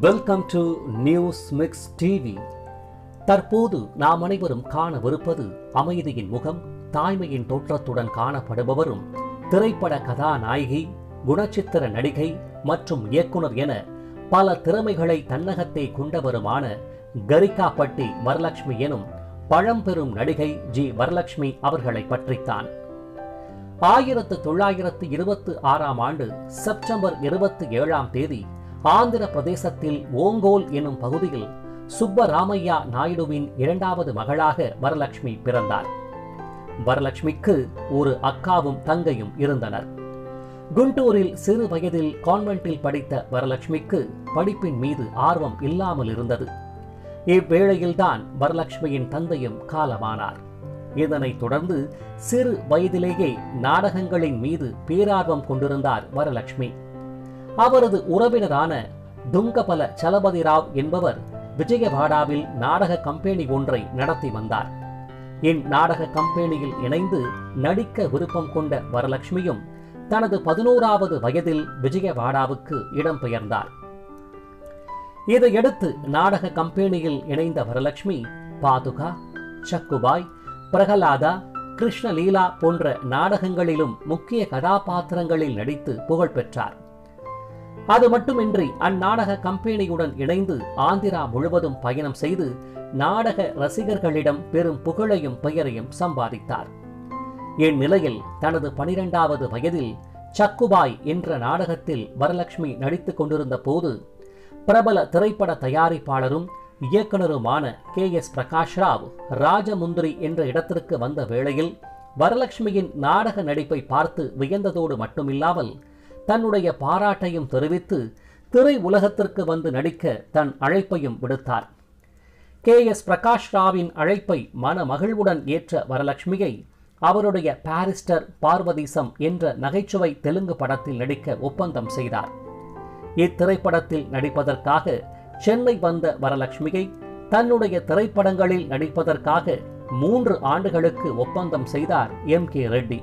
Welcome to News Mix TV தற்போது நாம் அனைவரும் காணவிருப்பது அமைதியின் முகம் தாய்மையின் தோற்றத்துடன் காணப்படுபவரும் திரைப்பட கதாநாயகி குணச்சித்திர நடிகை மற்றும் இயக்குனர் என பல திறமைகளை தன்னகத்தை கொண்டவருமான கரிகாப்பட்டி வரலட்சுமி எனும் பழம்பெரும் நடிகை ஜி வரலட்சுமி அவர்களை பற்றித்தான். ஆயிரத்து தொள்ளாயிரத்து இருபத்தி ஆறாம் ஆண்டு செப்டம்பர் இருபத்தி ஏழாம் தேதி ஆந்திர பிரதேசத்தில் ஓங்கோல் எனும் பகுதியில் சுப்பராமையா நாயுடுவின் இரண்டாவது மகளாக வரலட்சுமி பிறந்தார். வரலட்சுமிக்கு ஒரு அக்காவும் தங்கையும் இருந்தனர். குண்டூரில் சிறு வயதில் கான்வென்ட்டில் படித்த வரலட்சுமிக்கு படிப்பின் மீது ஆர்வம் இல்லாமல் இருந்தது. இவ்வேளையில்தான் வரலட்சுமியின் தந்தையும் காலமானார். இதனைத் தொடர்ந்து சிறு வயதிலேயே நாடகங்களின் மீது பேரார்வம் கொண்டிருந்தார் வரலட்சுமி. அவரது உறவினரான துங்கபல சலபதி ராவ் என்பவர் விஜயவாடாவில் நாடக கம்பெனி ஒன்றை நடத்தி வந்தார். இந்நாடக கம்பெனியில் இணைந்து நடிக்க விருப்பம் கொண்ட வரலட்சுமியும் தனது பதினோராவது வயதில் விஜயவாடாவுக்கு இடம்பெயர்ந்தார். இதையடுத்து நாடக கம்பெனியில் இணைந்த வரலட்சுமி பாதுகா சக்குபாய் பிரகலாதா கிருஷ்ணலீலா போன்ற நாடகங்களிலும் முக்கிய கதாபாத்திரங்களில் நடித்து புகழ் பெற்றார் அது மட்டுமின்றி அந்நாடக கம்பெனியுடன் இணைந்து ஆந்திரா முழுவதும் பயணம் செய்து நாடக ரசிகர்களிடம் பெரும் புகழையும் பெயரையும் சம்பாதித்தார். இந்நிலையில் தனது பனிரெண்டாவது வயதில் சக்குபாய் என்ற நாடகத்தில் வரலட்சுமி நடித்துக் கொண்டிருந்த போது பிரபல திரைப்பட தயாரிப்பாளரும் இயக்குனருமான கே எஸ் பிரகாஷ் ராவ் ராஜமுந்திரி என்ற இடத்திற்கு வந்த வேளையில் வரலட்சுமியின் நாடக நடிப்பை பார்த்து வியந்ததோடு மட்டுமில்லாமல் தன்னுடைய பாராட்டையும் தெரிவித்து திரை உலகத்திற்கு வந்து நடிக்க தன் அழைப்பையும் விடுத்தார். கே. எஸ். பிரகாஷ் ராவின் அழைப்பை மன மகிழ்வுடன் ஏற்ற வரலட்சுமியை அவருடைய பாரிஸ்டர் பார்வதீசம் என்ற நகைச்சுவை தெலுங்கு படத்தில் நடிக்க ஒப்பந்தம் செய்தார். இத்திரைப்படத்தில் நடிப்பதற்காக சென்னை வந்த வரலட்சுமியை தன்னுடைய திரைப்படங்களில் நடிப்பதற்காக மூன்று ஆண்டுகளுக்கு ஒப்பந்தம் செய்தார் எம் கே ரெட்டி.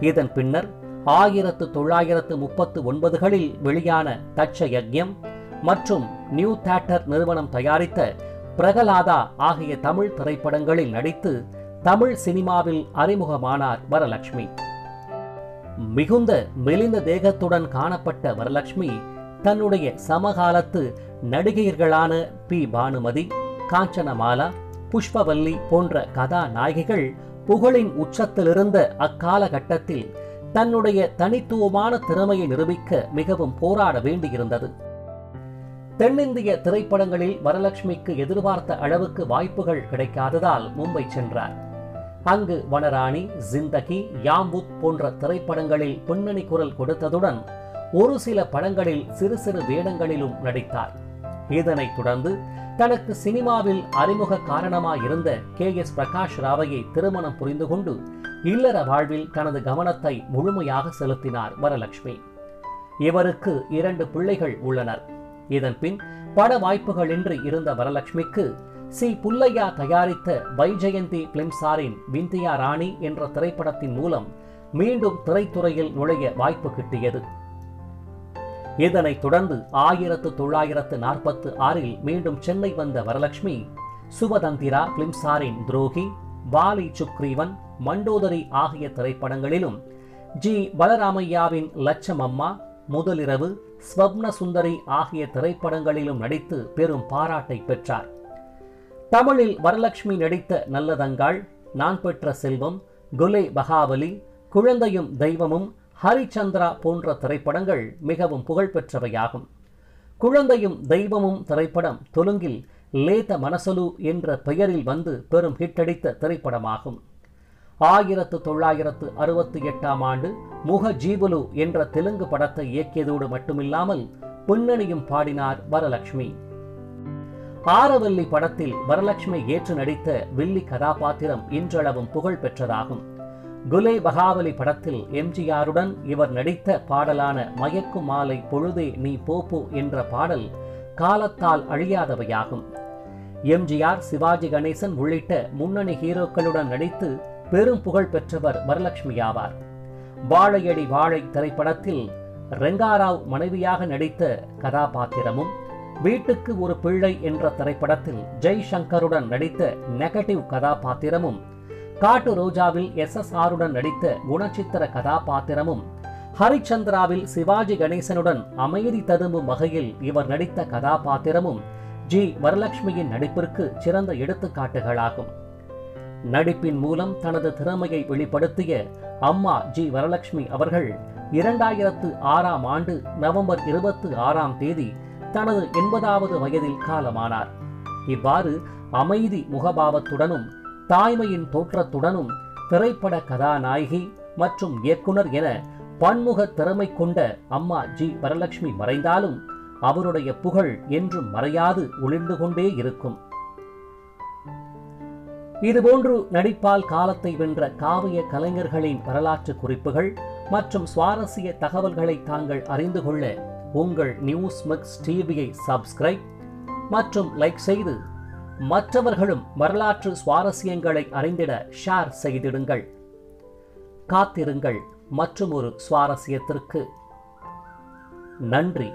இதன் பின்னர் ஆயிரத்து தொள்ளாயிரத்து முப்பத்து ஒன்பதுகளில் வெளியான தட்ச யஜ்யம் மற்றும் நியூ தேட்டர் நிறுவனம் தயாரித்த பிரகலாதா ஆகிய தமிழ் திரைப்படங்களில் நடித்து தமிழ் சினிமாவில் அறிமுகமானார் வரலட்சுமி. மிகுந்த மெலிந்த தேகத்துடன் காணப்பட்ட வரலட்சுமி தன்னுடைய சமகாலத்து நடிகையர்களான பி. பானுமதி காஞ்சனமாலா புஷ்பவல்லி போன்ற கதாநாயகிகள் புகழின் உச்சத்திலிருந்த அக்காலகட்டத்தில் தன்னுடைய தனித்துவமான திறமையை நிரூபிக்க மிகவும் போராட வேண்டியிருந்தது. தென்னிந்திய திரைப்படங்களில் வரலட்சுமிக்கு எதிர்பார்த்த அளவுக்கு வாய்ப்புகள் கிடைக்காததால் மும்பை சென்றார். அங்கு வனராணி ஜிந்தகி யாம்புத் போன்ற திரைப்படங்களில் பின்னணி குரல் கொடுத்ததுடன் ஒரு சில படங்களில் சிறு சிறு வேடங்களிலும் நடித்தார். இதனைத் தொடர்ந்து தனக்கு சினிமாவில் அறிமுக காரணமாயிருந்த கே எஸ் பிரகாஷ் ராவையை திருமணம் புரிந்து கொண்டு இல்லற வாழ்வில் தனது கவனத்தை முழுமையாக செலுத்தினார் வரலட்சுமி. இவருக்கு இரண்டு பிள்ளைகள் உள்ளனர். இதன் பின் பட வாய்ப்புகளின்றி இருந்த வரலட்சுமிக்கு சி. புல்லையா தயாரித்த வைஜெயந்தி பிலிம்சாரின் விந்தியா ராணி என்ற திரைப்படத்தின் மூலம் மீண்டும் திரைத்துறையில் நுழைய வாய்ப்பு கிட்டியது. இதனைத் தொடர்ந்து ஆயிரத்து தொள்ளாயிரத்து நாற்பத்து ஆறில் மீண்டும் சென்னை வந்த வரலட்சுமி சுபதந்திரா பிலிம்சாரின் துரோகி வாலி சுக்ரீவன் மண்டோதரி ஆகிய திரைப்படங்களிலும் ஜி. பலராமையாவின் லட்சம் அம்மா முதலிரவு ஸ்வப்ன சுந்தரி ஆகிய திரைப்படங்களிலும் நடித்து பெரும் பாராட்டை பெற்றார். தமிழில் வரலட்சுமி நடித்த நல்லதங்காள் நான் பெற்ற செல்வம் குலே பகாவலி குழந்தையும் தெய்வமும் ஹரிச்சந்திரா போன்ற திரைப்படங்கள் மிகவும் புகழ்பெற்றவையாகும். குழந்தையும் தெய்வமும் திரைப்படம் தெலுங்கில் லேத மனசலு என்ற பெயரில் வந்து பெரும் ஹிட்டடித்த திரைப்படமாகும். ஆயிரத்து தொள்ளாயிரத்து அறுபத்தி எட்டாம் ஆண்டு முக ஜீவலு என்ற தெலுங்கு படத்தை இயக்கியதோடு மட்டுமில்லாமல் பின்னணியும் பாடினார் வரலட்சுமி. ஆரவல்லி படத்தில் வரலட்சுமி ஏற்று நடித்த வில்லி கதாபாத்திரம் இன்றளவும் புகழ் பெற்றதாகும் குலே பகாவலி படத்தில் எம்ஜிஆருடன் இவர் நடித்த பாடலான மயக்கு மாலை பொழுதே நீ போப்பு என்ற பாடல் காலத்தால் அழியாதவையாகும். எம்ஜிஆர் சிவாஜி கணேசன் உள்ளிட்ட முன்னணி ஹீரோக்களுடன் நடித்து பெரும் புகழ் பெற்றவர் வரலட்சுமி ஆவார். வாழையடி வாழை திரைப்படத்தில் ரெங்காராவ் மனைவியாக நடித்த கதாபாத்திரமும் வீட்டுக்கு ஒரு பிள்ளை என்ற திரைப்படத்தில் ஜெய்சங்கருடன் நடித்த நெகட்டிவ் கதாபாத்திரமும் காட்டு ரோஜாவில் எஸ் எஸ் ஆருடன் நடித்த குணச்சித்திர கதாபாத்திரமும் ஹரிச்சந்திராவில் சிவாஜி கணேசனுடன் அமைதி ததும்பும் வகையில் இவர் நடித்த கதாபாத்திரமும் ஜி வரலட்சுமியின் நடிப்பிற்கு சிறந்த எடுத்துக்காட்டுகளாகும். நடிப்பின் மூலம் தனது திறமையை வெளிப்படுத்திய அம்மா ஜி வரலட்சுமி அவர்கள் இரண்டாயிரத்து ஆறாம் ஆண்டு நவம்பர் இருபத்தி ஆறாம் தேதி தனது எண்பதாவது வயதில் காலமானார். இவ்வாறு அமைதி முகபாவத்துடனும் தாய்மையின் தோற்றத்துடனும் திரைப்பட கதாநாயகி மற்றும் இயக்குனர் என பன்முக திறமை கொண்ட அம்மா ஜி வரலட்சுமி மறைந்தாலும் அவருடைய புகழ் என்றும் மறையாது ஒளிர்ந்து கொண்டே இருக்கும். இதுபோன்று நடிப்பால் காலத்தை வென்ற காவிய கலைஞர்களின் வரலாற்று குறிப்புகள் மற்றும் சுவாரஸ்ய தகவல்களை தாங்கள் அறிந்து கொள்ள உங்கள் நியூஸ் மிக்ஸ் டிவியை சப்ஸ்கிரைப் மற்றும் லைக் செய்து மற்றவர்களும் வரலாற்று சுவாரஸ்யங்களை அறிந்திட ஷேர் செய்திடுங்கள். காத்திருங்கள் மற்றும் ஒரு சுவாரஸ்யத்திற்கு. நன்றி.